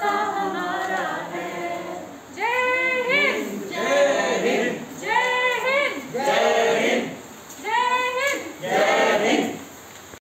사랑